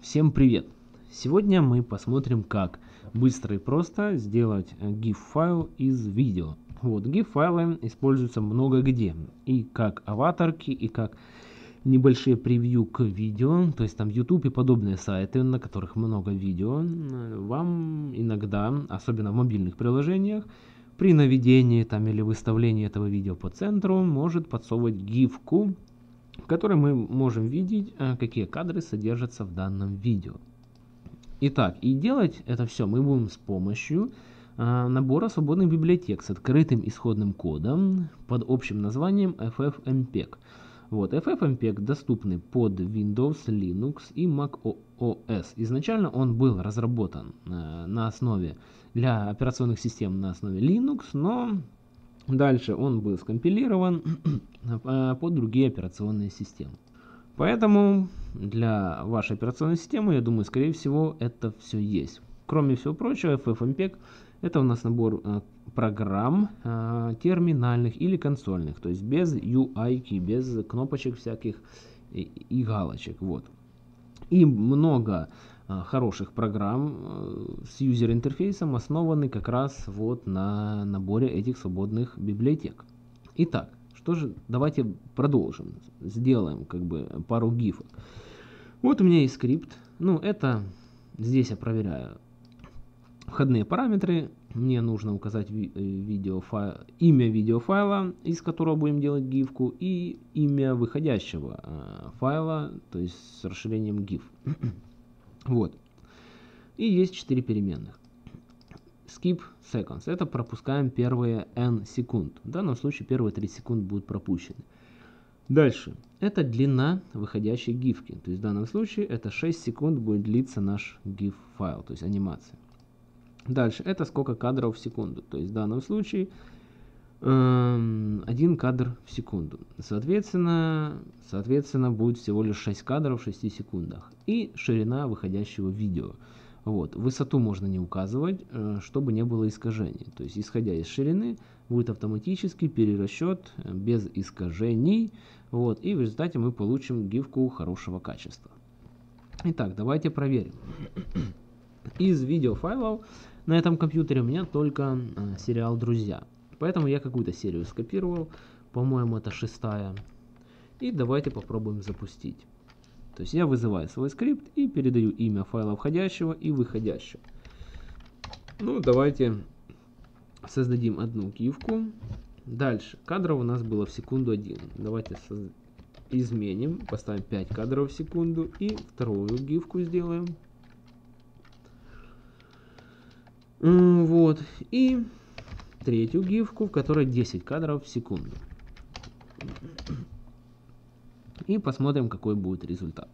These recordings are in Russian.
Всем привет! Сегодня мы посмотрим, как быстро и просто сделать GIF файл из видео. Вот, GIF файлы используются много где, и как аватарки, и как небольшие превью к видео, то есть там YouTube и подобные сайты, на которых много видео, вам иногда, особенно в мобильных приложениях, при наведении там или выставлении этого видео по центру может подсовывать гифку, в которой мы можем видеть, э, какие кадры содержатся в данном видео. Итак, и делать это все мы будем с помощью э, набора свободных библиотек с открытым исходным кодом под общим названием FFmpeg. Вот, FFmpeg доступный под Windows, Linux и Mac OS. Изначально он был разработан э, на основе для операционных систем на основе Linux, но дальше он был скомпилирован э, под другие операционные системы. Поэтому для вашей операционной системы, я думаю, скорее всего, это все есть. Кроме всего прочего, FFmpeg это у нас набор э, программ э, терминальных или консольных, то есть без UI, без кнопочек всяких и, и галочек. Вот. И много э, хороших программ э, с юзер-интерфейсом основаны как раз вот на наборе этих свободных библиотек. Итак, что же, давайте продолжим, сделаем как бы пару гифок. Вот у меня есть скрипт, ну это здесь я проверяю входные параметры. Мне нужно указать ви э, имя видеофайла, из которого будем делать гифку, и имя выходящего э, файла, то есть с расширением GIF. вот. И есть 4 переменных. Skip seconds. Это пропускаем первые n секунд. В данном случае первые 3 секунд будут пропущены. Дальше. Это длина выходящей гифки. То есть в данном случае это 6 секунд будет длиться наш GIF файл, то есть анимация. Дальше, это сколько кадров в секунду. То есть в данном случае э, один кадр в секунду. Соответственно, соответственно, будет всего лишь 6 кадров в 6 секундах. И ширина выходящего видео. Вот. Высоту можно не указывать, э, чтобы не было искажений. То есть, исходя из ширины, будет автоматический перерасчет э, без искажений. Вот. И в результате мы получим гифку хорошего качества. Итак, давайте проверим. Из видеофайлов на этом компьютере у меня только э, сериал «Друзья». Поэтому я какую-то серию скопировал. По-моему, это шестая. И давайте попробуем запустить. То есть я вызываю свой скрипт и передаю имя файла входящего и выходящего. Ну, давайте создадим одну гифку. Дальше. Кадров у нас было в секунду один. Давайте изменим. Поставим 5 кадров в секунду. И вторую гифку сделаем. Вот. И третью гифку, в которой 10 кадров в секунду. И посмотрим, какой будет результат.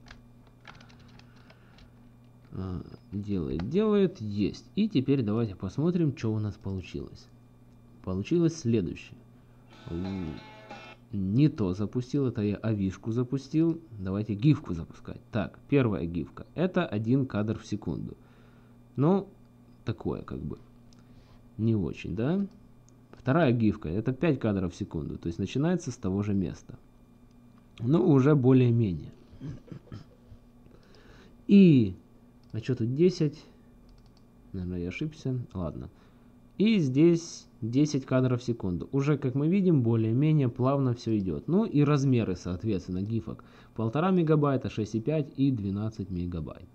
А, делает, делает, есть. И теперь давайте посмотрим, что у нас получилось. Получилось следующее. Не то запустил, это я авишку запустил. Давайте гифку запускать. Так, первая гифка. Это один кадр в секунду. Ну, такое как бы не очень, да? Вторая гифка, это 5 кадров в секунду, то есть начинается с того же места. Ну, уже более-менее. И, а что тут 10? Наверное, я ошибся. Ладно. И здесь 10 кадров в секунду. Уже, как мы видим, более-менее плавно все идет. Ну и размеры, соответственно, гифок. 1,5 мегабайта, 6,5 и 12 мегабайт.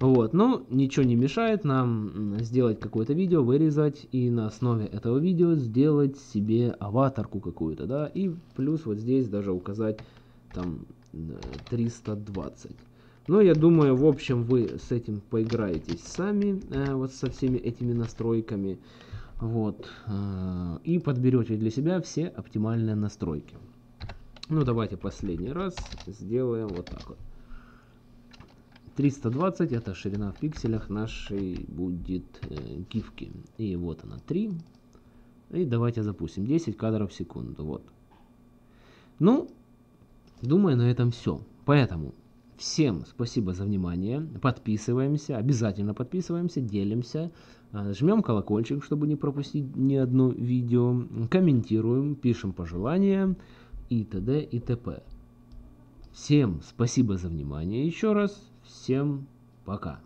Вот, но ничего не мешает нам сделать какое-то видео, вырезать и на основе этого видео сделать себе аватарку какую-то, да, и плюс вот здесь даже указать там 320. Но я думаю, в общем, вы с этим поиграетесь сами, э, вот со всеми этими настройками, вот, э, и подберете для себя все оптимальные настройки. Ну, давайте последний раз сделаем вот так вот. 320 это ширина в пикселях нашей будет э, гифки. И вот она 3. И давайте запустим 10 кадров в секунду. Вот. Ну, думаю на этом все. Поэтому всем спасибо за внимание. Подписываемся, обязательно подписываемся, делимся. Э, жмем колокольчик, чтобы не пропустить ни одно видео. Комментируем, пишем пожелания и т.д. и т.п. Всем спасибо за внимание еще раз. Всем пока.